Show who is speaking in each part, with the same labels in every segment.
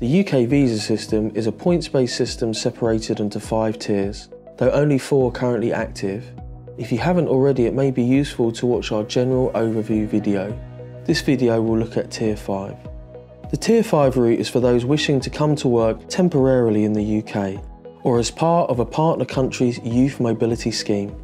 Speaker 1: The UK visa system is a points-based system separated into five tiers, though only four are currently active. If you haven't already, it may be useful to watch our general overview video. This video will look at Tier 5. The Tier 5 route is for those wishing to come to work temporarily in the UK, or as part of a partner country's youth mobility scheme.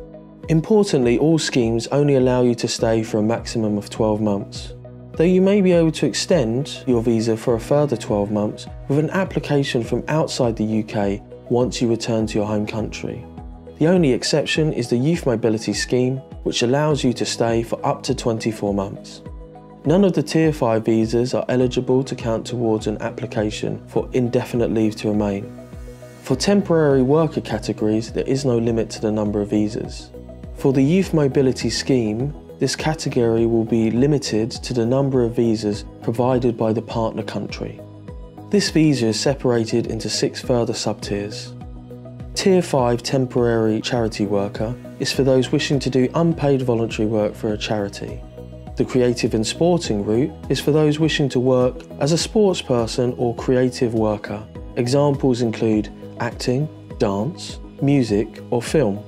Speaker 1: Importantly, all schemes only allow you to stay for a maximum of 12 months though you may be able to extend your visa for a further 12 months with an application from outside the UK once you return to your home country. The only exception is the Youth Mobility Scheme, which allows you to stay for up to 24 months. None of the Tier 5 visas are eligible to count towards an application for indefinite leave to remain. For temporary worker categories, there is no limit to the number of visas. For the Youth Mobility Scheme, this category will be limited to the number of visas provided by the partner country. This visa is separated into six further sub-tiers. Tier 5 Temporary Charity Worker is for those wishing to do unpaid voluntary work for a charity. The Creative and Sporting route is for those wishing to work as a sports person or creative worker. Examples include acting, dance, music or film.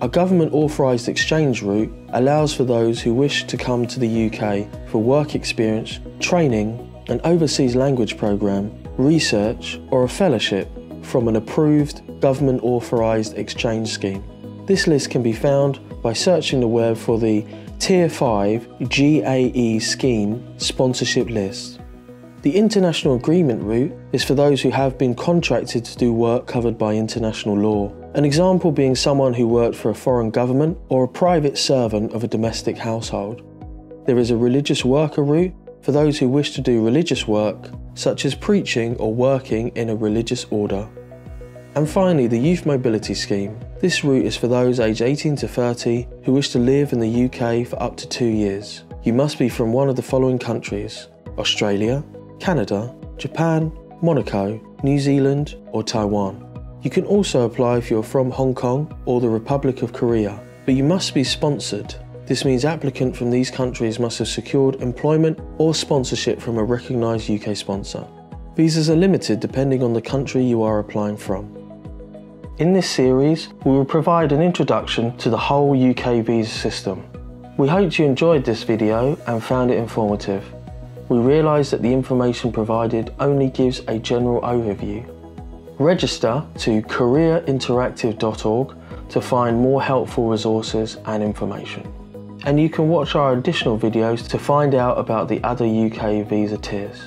Speaker 1: A government authorised exchange route allows for those who wish to come to the UK for work experience, training, an overseas language programme, research or a fellowship from an approved government authorised exchange scheme. This list can be found by searching the web for the Tier 5 GAE scheme sponsorship list. The international agreement route is for those who have been contracted to do work covered by international law. An example being someone who worked for a foreign government or a private servant of a domestic household. There is a religious worker route for those who wish to do religious work, such as preaching or working in a religious order. And finally, the Youth Mobility Scheme. This route is for those aged 18 to 30 who wish to live in the UK for up to two years. You must be from one of the following countries Australia, Canada, Japan, Monaco, New Zealand, or Taiwan. You can also apply if you're from Hong Kong or the Republic of Korea, but you must be sponsored. This means applicant from these countries must have secured employment or sponsorship from a recognised UK sponsor. Visas are limited depending on the country you are applying from. In this series, we will provide an introduction to the whole UK visa system. We hope you enjoyed this video and found it informative we realise that the information provided only gives a general overview. Register to careerinteractive.org to find more helpful resources and information. And you can watch our additional videos to find out about the other UK visa tiers.